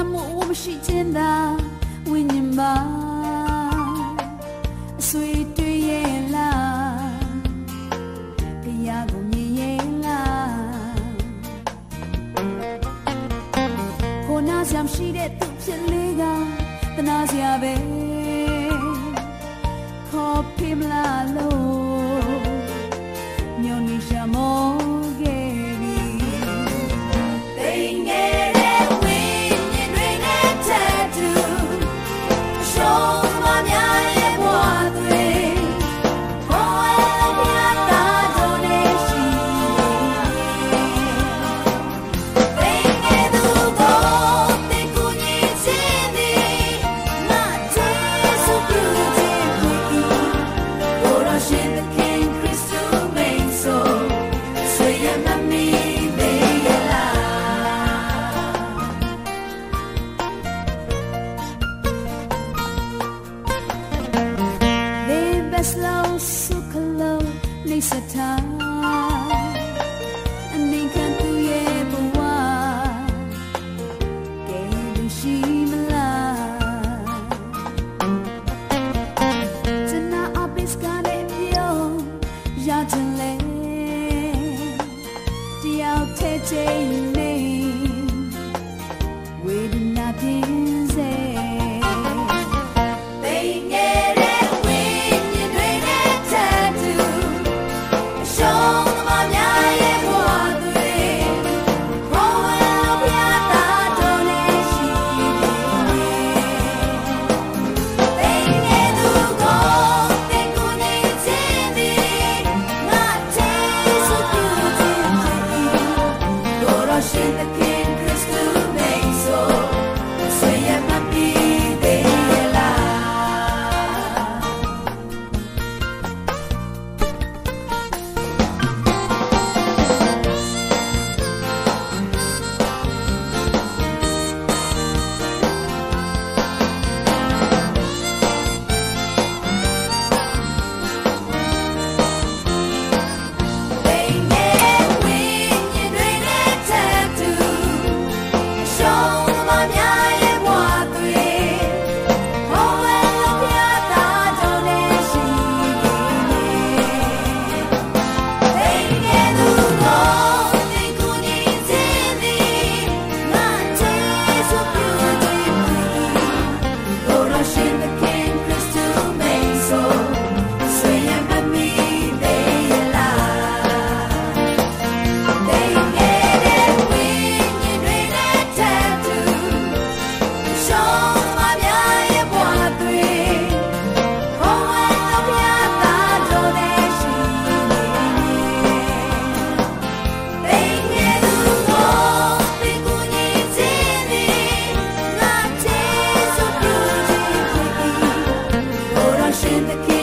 တ်မှုမရှိခြင်းသာဝိညာဉ်ပါအဆွေတွေ့ရဲ့လားတရားကိုမြင်ရဲ့လားကိုနာစရာရှိတဲ့သူဖြစ်လေကတနာစရာပဲခေါ်ပြမလားလို့ waste of time. in the kitchen.